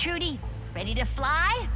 Trudy, ready to fly?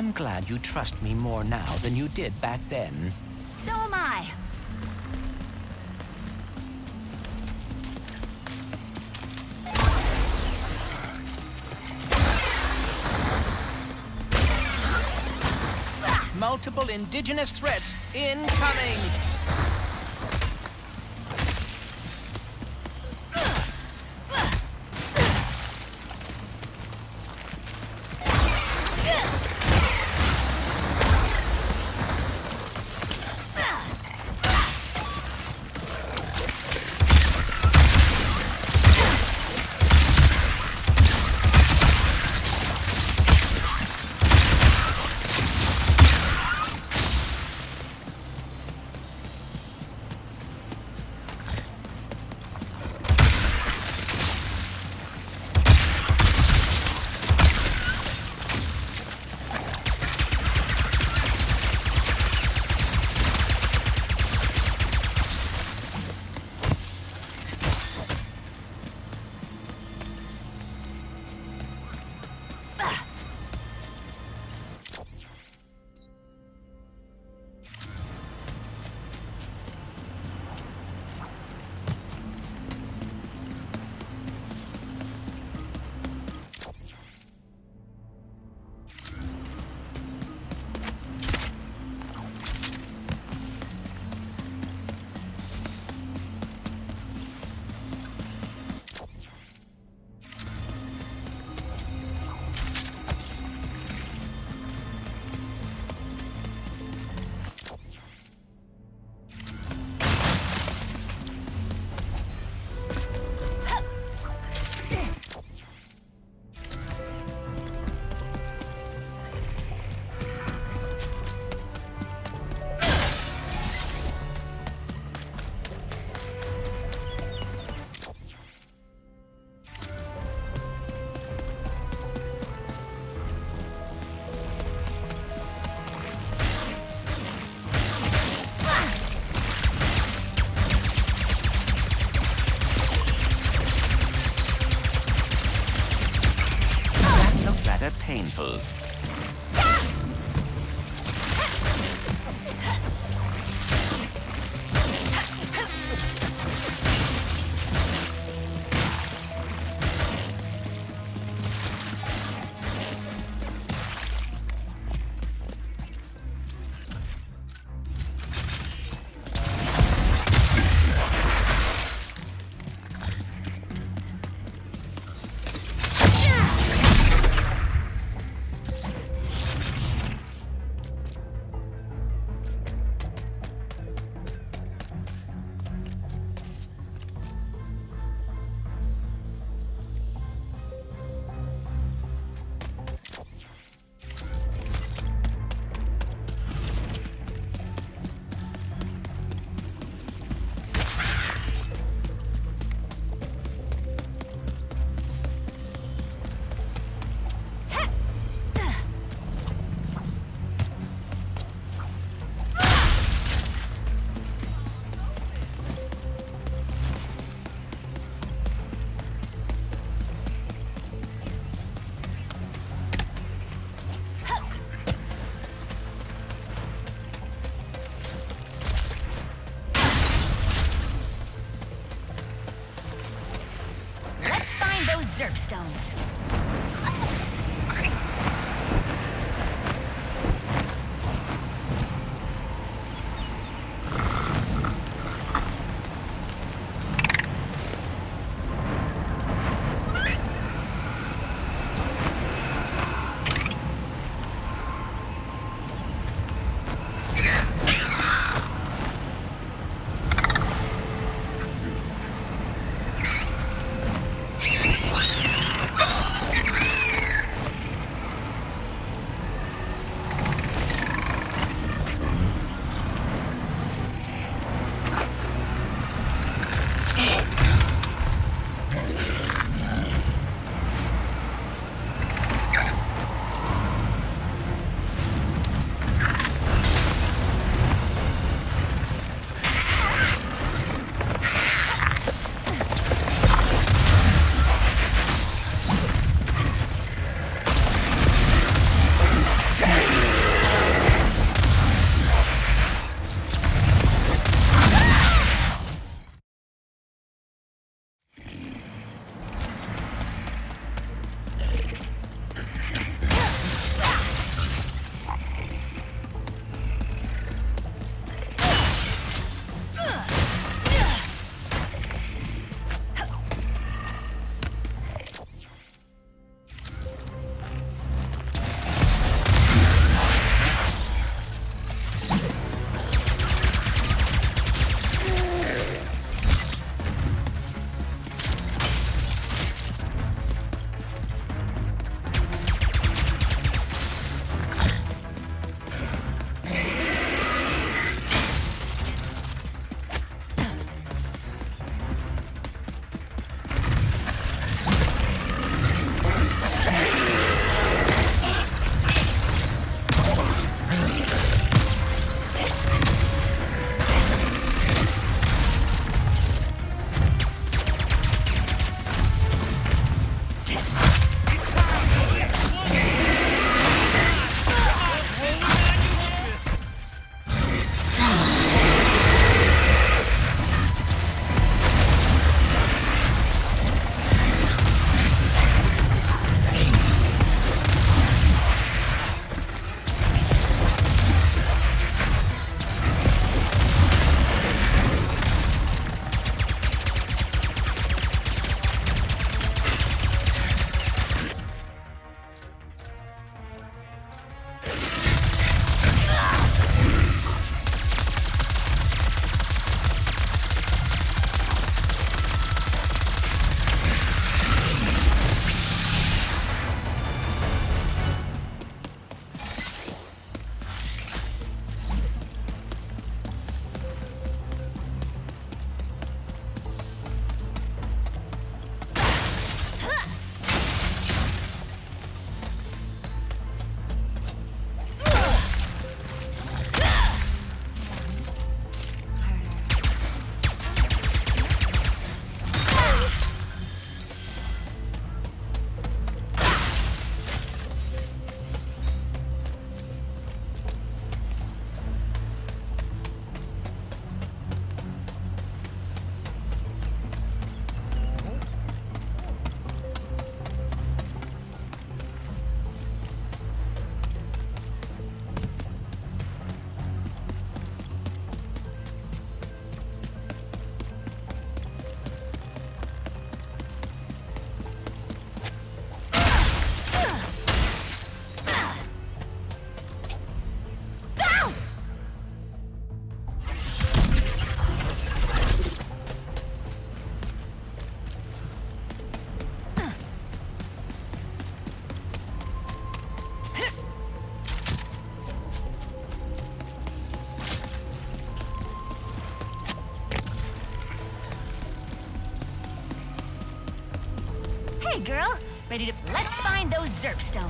Am glad you trust me more now than you did back then. So am I. Multiple indigenous threats incoming! Painful. Find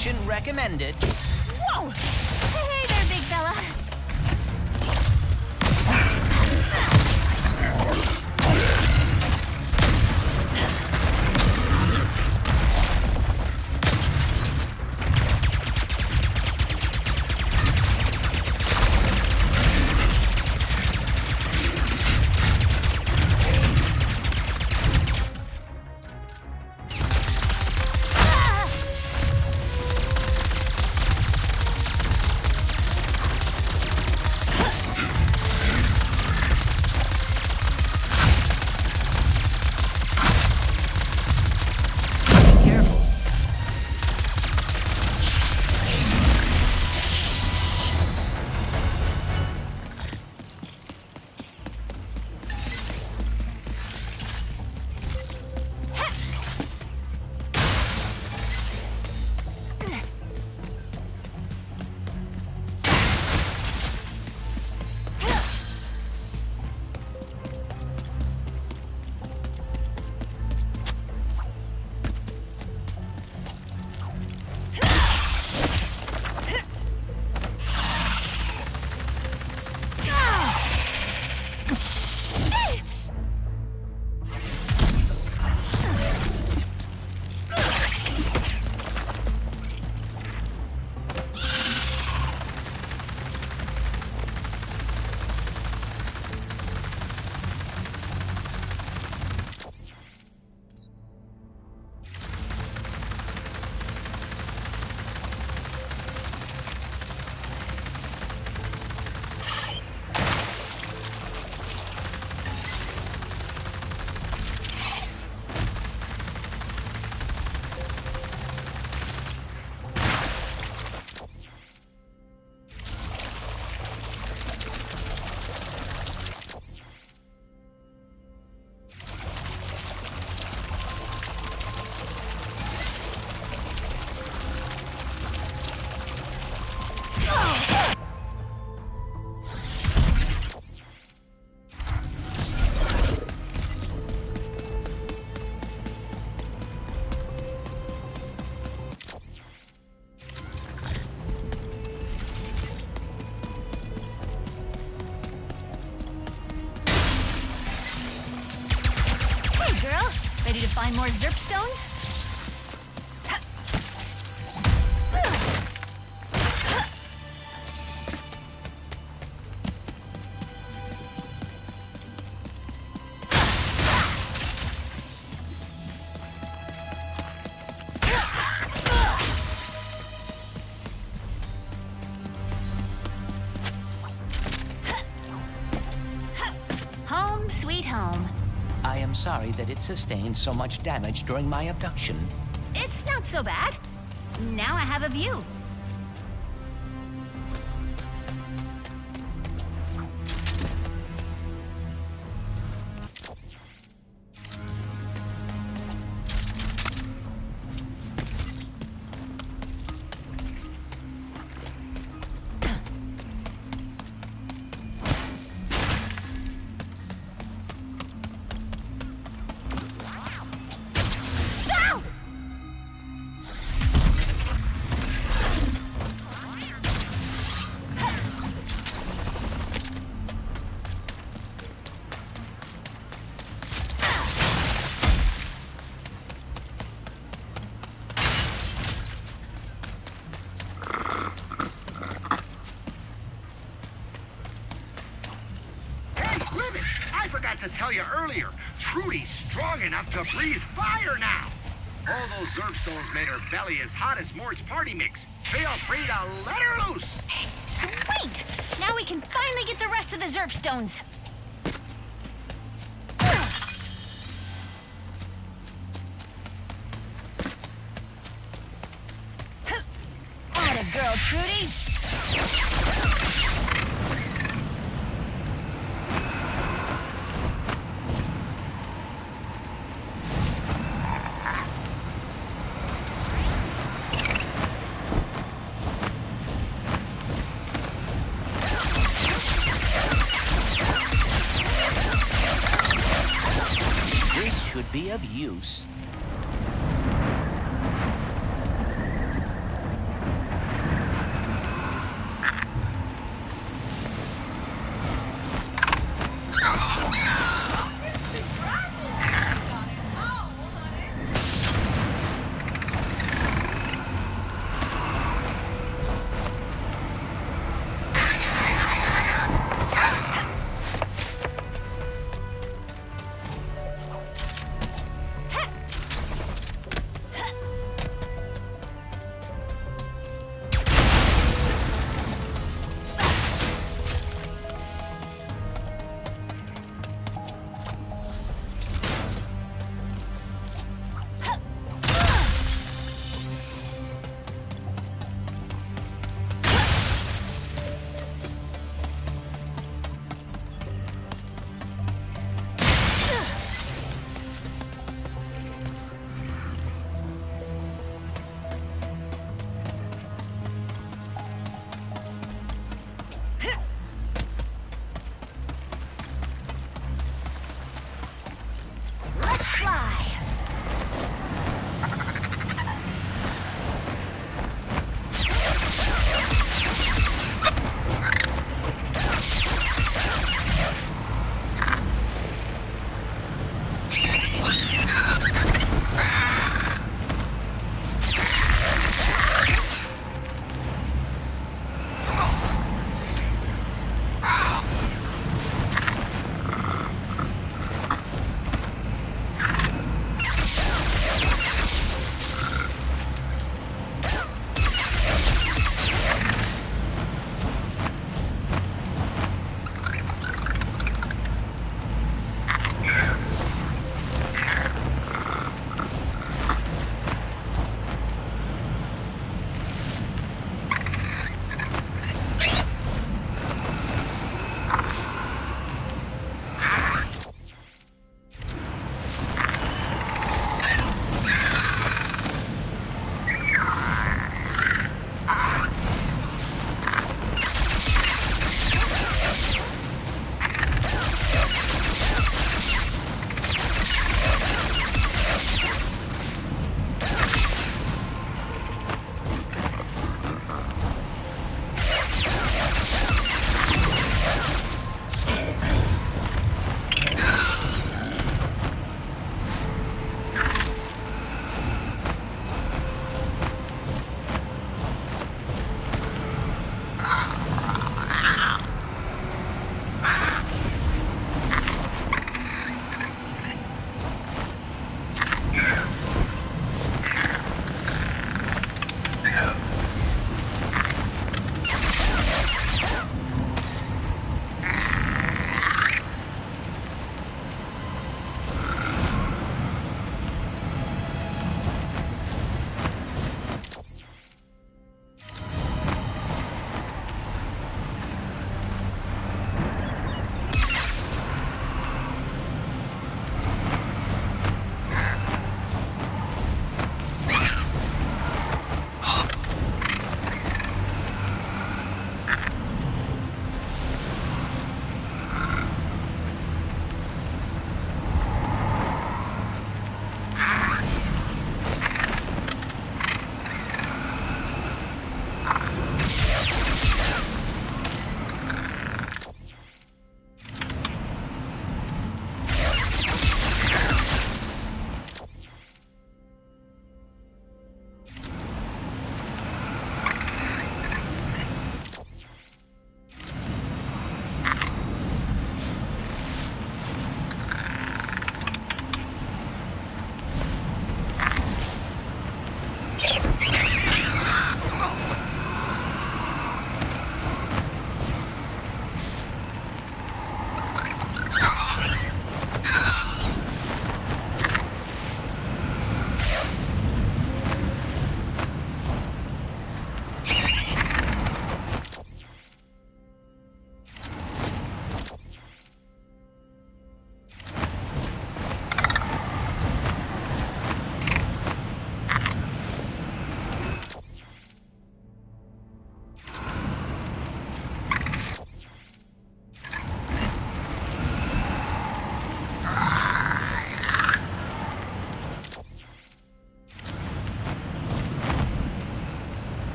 action recommended. It sustained so much damage during my abduction. It's not so bad. Now I have a view. Stones made her belly as hot as Mort's party mix. Feel free to let her loose. Sweet! Now we can finally get the rest of the Zurpstones. Atta girl, Trudy!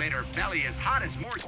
Made her belly as hot as Mort's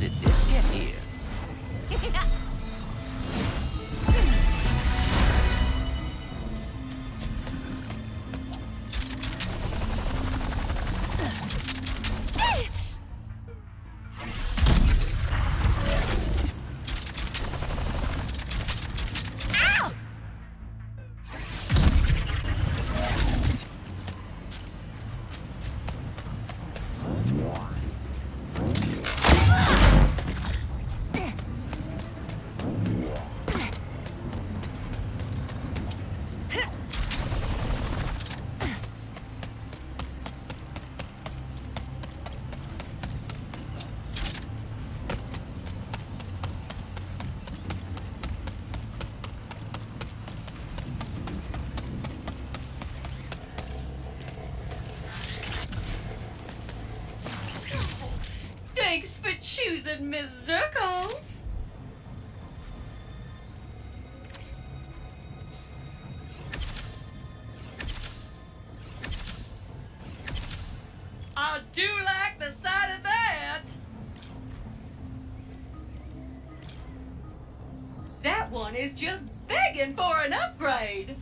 did this get here? Susan, Miss Zirkles. I do like the sight of that. That one is just begging for an upgrade.